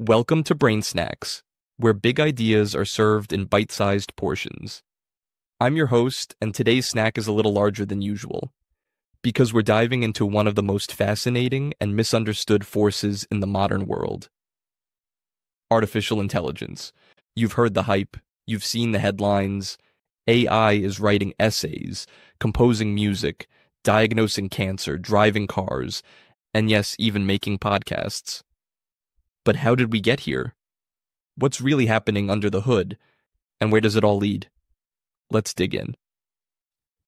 Welcome to Brain Snacks, where big ideas are served in bite sized portions. I'm your host, and today's snack is a little larger than usual because we're diving into one of the most fascinating and misunderstood forces in the modern world artificial intelligence. You've heard the hype, you've seen the headlines. AI is writing essays, composing music, diagnosing cancer, driving cars, and yes, even making podcasts. But how did we get here? What's really happening under the hood? And where does it all lead? Let's dig in.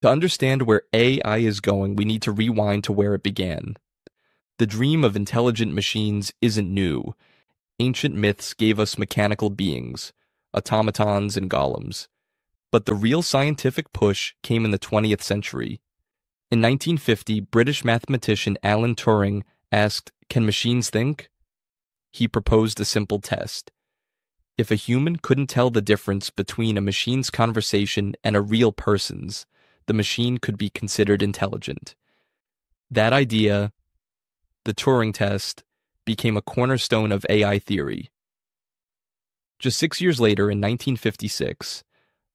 To understand where AI is going, we need to rewind to where it began. The dream of intelligent machines isn't new. Ancient myths gave us mechanical beings, automatons and golems. But the real scientific push came in the 20th century. In 1950, British mathematician Alan Turing asked, Can machines think? He proposed a simple test. If a human couldn't tell the difference between a machine's conversation and a real person's, the machine could be considered intelligent. That idea, the Turing test, became a cornerstone of AI theory. Just six years later, in 1956,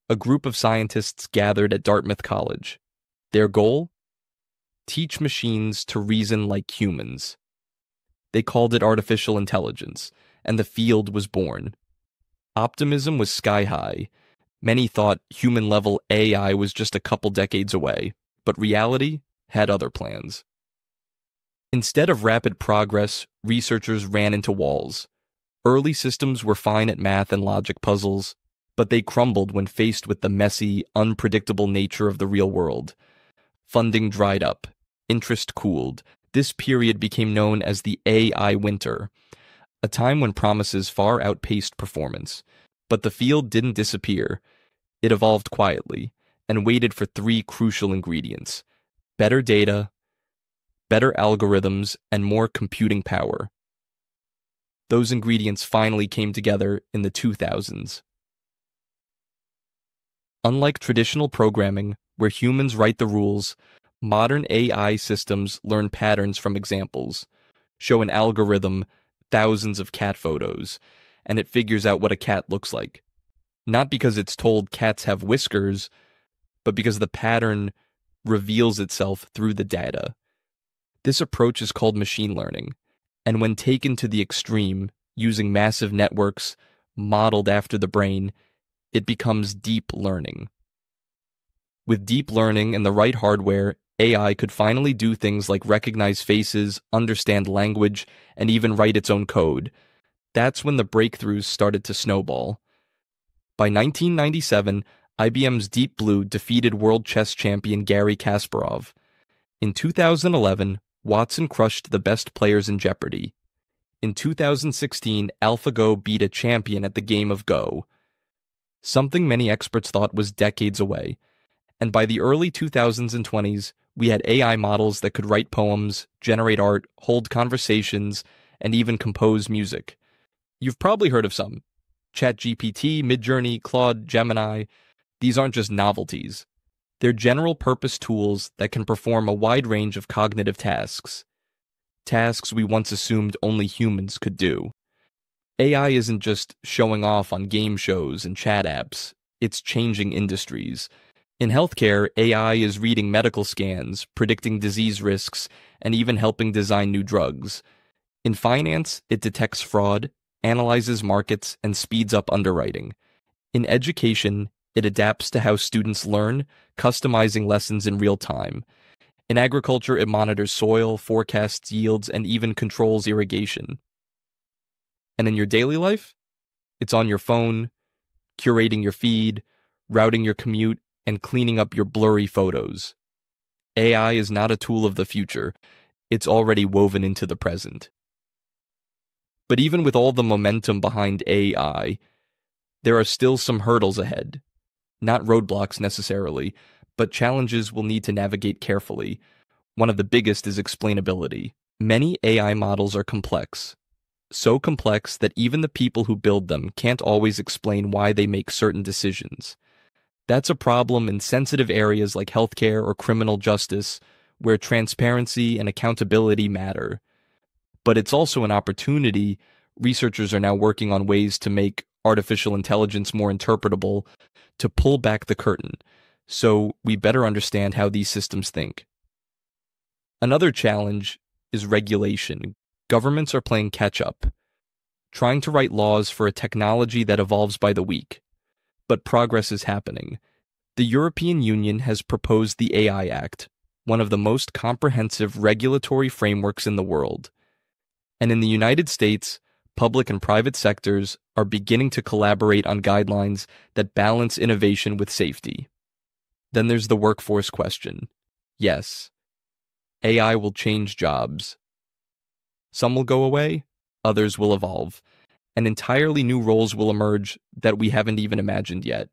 a group of scientists gathered at Dartmouth College. Their goal? Teach machines to reason like humans. They called it artificial intelligence, and the field was born. Optimism was sky high, Many thought human level AI was just a couple decades away, but reality had other plans. Instead of rapid progress, researchers ran into walls. Early systems were fine at math and logic puzzles, but they crumbled when faced with the messy, unpredictable nature of the real world. Funding dried up, interest cooled. This period became known as the AI winter, a time when promises far outpaced performance. But the field didn't disappear. It evolved quietly and waited for three crucial ingredients better data, better algorithms, and more computing power. Those ingredients finally came together in the 2000s. Unlike traditional programming, where humans write the rules, modern AI systems learn patterns from examples, show an algorithm thousands of cat photos, and it figures out what a cat looks like not because it's told cats have whiskers, but because the pattern reveals itself through the data. This approach is called machine learning, and when taken to the extreme, using massive networks modeled after the brain, it becomes deep learning. With deep learning and the right hardware, AI could finally do things like recognize faces, understand language, and even write its own code. That's when the breakthroughs started to snowball. By 1997, IBM's Deep Blue defeated world chess champion Garry Kasparov. In 2011, Watson crushed the best players in Jeopardy! In 2016, AlphaGo beat a champion at the game of Go. Something many experts thought was decades away. And by the early 2000s and 20s, we had AI models that could write poems, generate art, hold conversations, and even compose music. You've probably heard of some ChatGPT, Midjourney, Claude, Gemini, these aren't just novelties. They're general purpose tools that can perform a wide range of cognitive tasks. Tasks we once assumed only humans could do. AI isn't just showing off on game shows and chat apps, it's changing industries. In healthcare, AI is reading medical scans, predicting disease risks, and even helping design new drugs. In finance, it detects fraud, analyzes markets, and speeds up underwriting. In education, it adapts to how students learn, customizing lessons in real time. In agriculture, it monitors soil, forecasts yields, and even controls irrigation. And in your daily life, it's on your phone, curating your feed, routing your commute, and cleaning up your blurry photos. AI is not a tool of the future, it's already woven into the present. But even with all the momentum behind AI, there are still some hurdles ahead. Not roadblocks necessarily, but challenges we'll need to navigate carefully. One of the biggest is explainability. Many AI models are complex, so complex that even the people who build them can't always explain why they make certain decisions. That's a problem in sensitive areas like healthcare or criminal justice, where transparency and accountability matter but it's also an opportunity researchers are now working on ways to make artificial intelligence more interpretable to pull back the curtain so we better understand how these systems think. Another challenge is regulation. Governments are playing catch up, trying to write laws for a technology that evolves by the week. But progress is happening. The European Union has proposed the AI Act, one of the most comprehensive regulatory frameworks in the world. And in the United States, public and private sectors are beginning to collaborate on guidelines that balance innovation with safety. Then there's the workforce question. Yes, AI will change jobs. Some will go away, others will evolve, and entirely new roles will emerge that we haven't even imagined yet.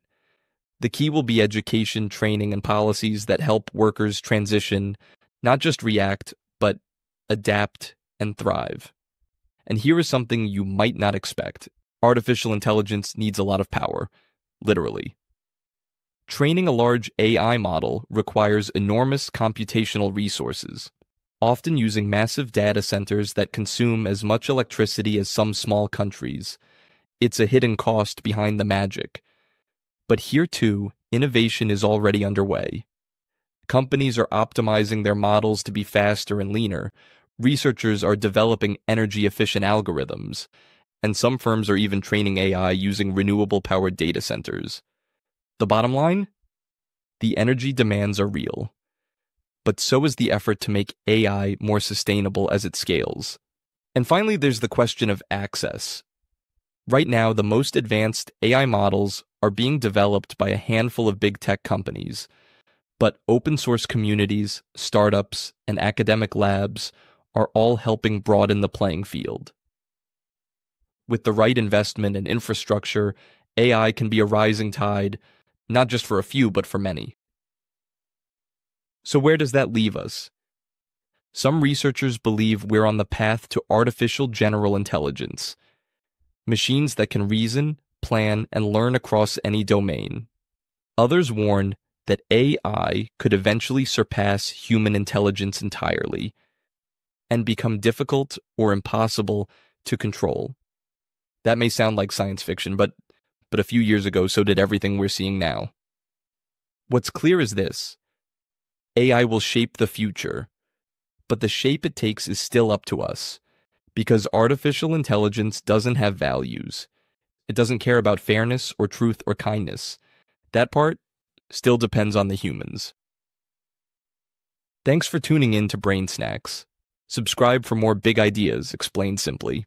The key will be education, training, and policies that help workers transition, not just react, but adapt and thrive. And here is something you might not expect artificial intelligence needs a lot of power, literally. Training a large AI model requires enormous computational resources, often using massive data centers that consume as much electricity as some small countries. It's a hidden cost behind the magic. But here too, innovation is already underway. Companies are optimizing their models to be faster and leaner, researchers are developing energy efficient algorithms, and some firms are even training AI using renewable powered data centers. The bottom line? The energy demands are real. But so is the effort to make AI more sustainable as it scales. And finally, there's the question of access. Right now, the most advanced AI models are being developed by a handful of big tech companies, but open source communities, startups, and academic labs are all helping broaden the playing field. With the right investment and infrastructure, AI can be a rising tide, not just for a few, but for many. So, where does that leave us? Some researchers believe we're on the path to artificial general intelligence, machines that can reason, plan, and learn across any domain. Others warn that AI could eventually surpass human intelligence entirely and become difficult or impossible to control. That may sound like science fiction, but, but a few years ago, so did everything we're seeing now. What's clear is this AI will shape the future, but the shape it takes is still up to us because artificial intelligence doesn't have values. It doesn't care about fairness or truth or kindness. That part still depends on the humans. Thanks for tuning in to Brain Snacks. Subscribe for more big ideas explained simply.